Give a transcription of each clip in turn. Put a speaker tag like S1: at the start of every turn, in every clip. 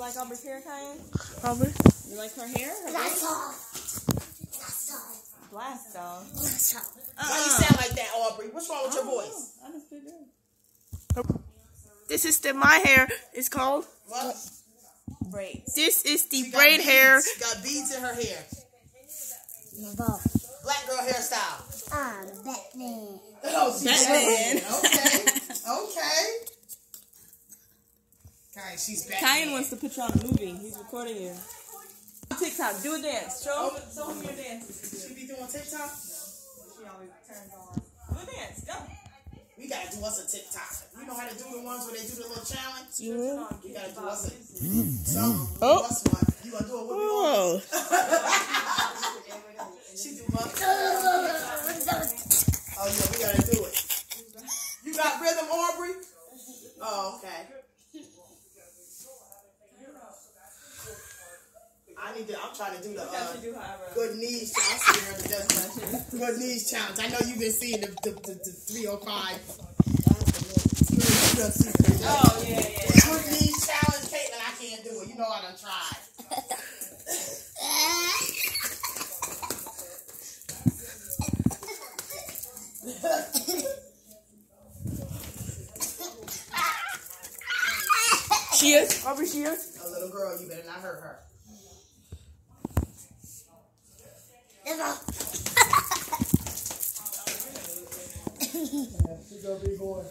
S1: like Aubrey's hair, Kyan?
S2: Aubrey?
S1: You like her hair? Her
S3: That's all. That's all.
S1: blast off.
S3: That's all. Uh-uh.
S4: Why you sound like that, Aubrey? What's wrong with your voice?
S1: I just figured.
S2: This is the my hair. It's called.
S4: What?
S1: Braids.
S2: This is the
S4: She
S2: braid hair.
S4: She got beads in her hair.
S3: Never.
S4: Black girl hairstyle.
S3: I'm Batman.
S4: Oh,
S1: Batman.
S4: Okay. Okay. Okay, she's Batman.
S1: Kyan wants to put you on a movie. He's recording you. TikTok, do a dance. Show oh. him, show him your dance.
S4: She be doing TikTok?
S1: She always turns on. Do a dance. Go.
S4: We gotta do us a TikTok. You know how to do the ones where they do the little challenge?
S2: Yeah.
S4: You gotta do us a mm-hmm. something.
S2: Oh.
S4: Do us one. You gonna do it with me?
S2: Oh.
S4: She do what? Oh yeah, we gotta do it. You got rhythm, Aubrey? Oh, okay. Need to. I'm trying to do the uh,
S1: do
S4: good knees challenge. I see her to do good knees challenge. I know you've been seeing the the, the, the 305.
S1: Oh, yeah, yeah.
S4: Good knees challenge, Caitlin. I can't do it. You know I done tried.
S2: She is. Aubrey, she is.
S4: A little girl, you better not hurt her. Be going.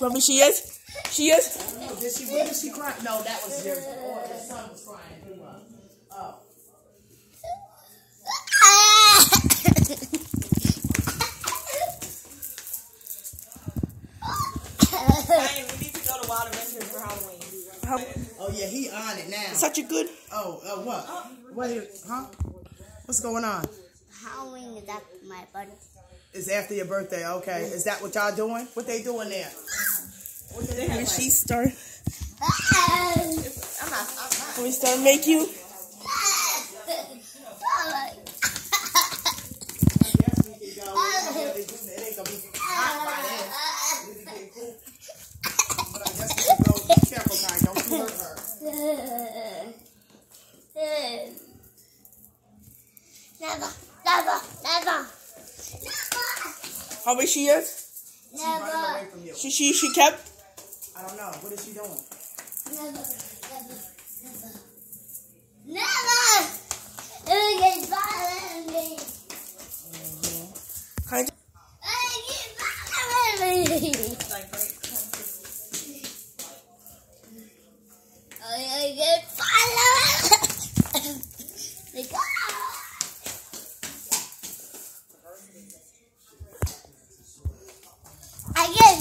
S2: Aubrey, she is. She is.
S4: Oh, did she? She? No, that was your. Oh, son was crying. Oh.
S1: Kyan, we need to go to Wild Adventures for Halloween.
S2: How,
S4: Oh yeah, he on it now.
S2: such a good.
S4: Oh, uh, what? What? is- Huh? What's going on?
S3: Halloween is after my birthday.
S4: It's after your birthday. Okay. Is that what y'all doing? What they doing there?
S1: What do they have?
S2: When
S1: Like,
S2: she start,
S1: I'm not. I'm not.
S2: when we start make you.
S4: Yes, we can go. Yeah, they do- It ain't gonna be hot by then. We can get cool. But I guess we can go. Be careful, guy. Don't you hurt her.
S3: Never, never, never,
S2: Aubrey, she is.
S4: She's running
S3: never,
S4: away from you.
S2: She she she kept.
S4: I don't know. What is she doing?
S3: never, never, never, never.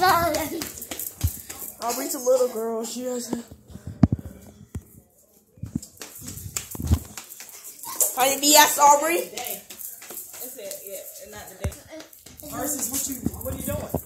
S3: I get violent.
S2: Aubrey's a little girl. She has. How you BS, Aubrey?
S1: That's it. Yeah, and not the day.
S4: Versus what you? What are you doing?